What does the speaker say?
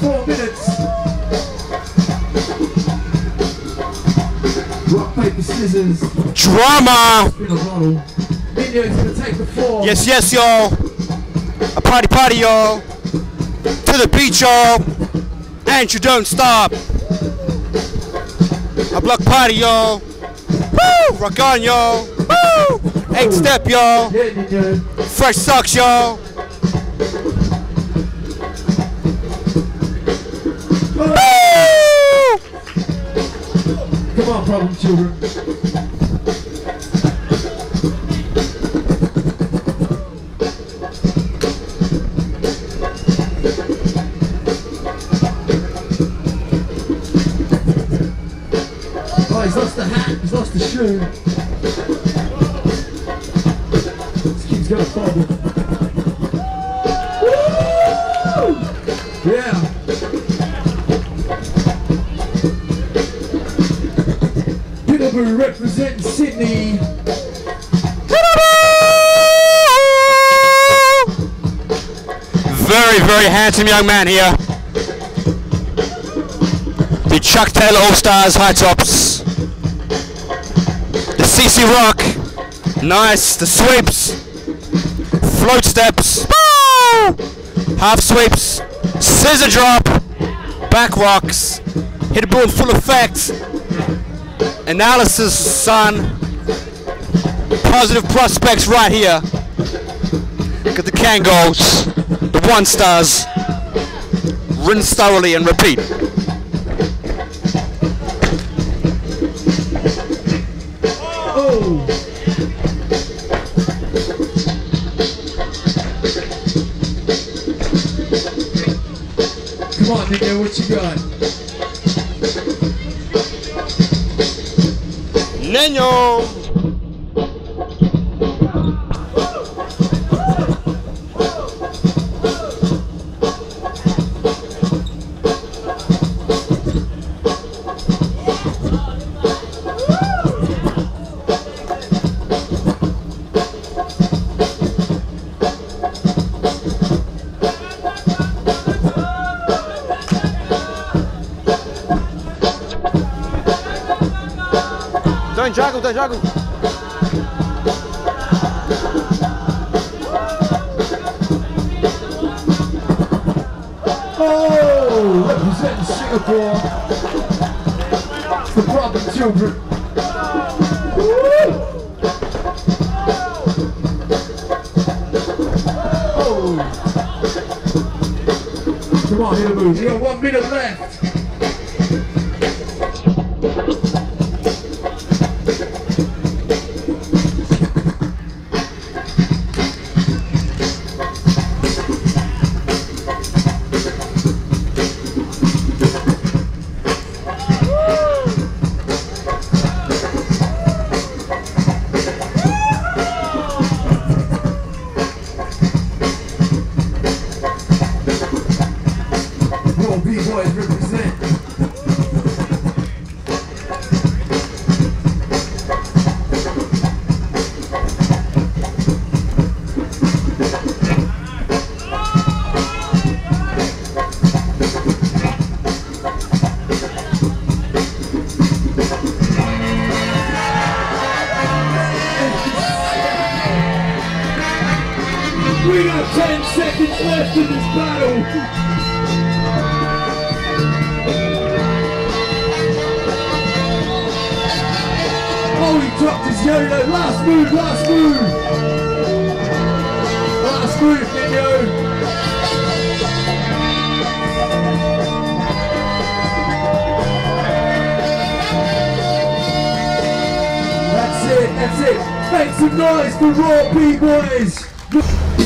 Four minutes. Rock, paper, scissors. Drama! Been a gonna take the floor. Yes, yes, y'all. A party, party, y'all. To the beach, y'all. And you don't stop. A block party, y'all. Woo! Rock on, y'all. Woo! Eight step, y'all. Fresh socks, y'all. Come on, problem children. Oh, he's lost the hat, he's lost the shoe. This kid's got a problem. Yeah. Very, very handsome young man here. The Chuck Taylor All Stars High Tops. The CC Rock. Nice. The sweeps. Float steps. Half sweeps. Scissor drop. Back rocks. Hit a boom full effect. Analysis, son. Positive prospects right here. Look at the Kangos, the one stars. Rinse thoroughly and repeat. Oh! Come on, nigga, what you got? Neno! Juggle, don't juggle. Oh! Representing Singapore. The problem children. Oh! Come on, hit a move. You got one minute left. B-boys represent. We got 10 seconds left in this battle. Dropped his yo-yo. Last move, last move. Last move, Nino. That's it, that's it. Make some noise for Raw B-Boys.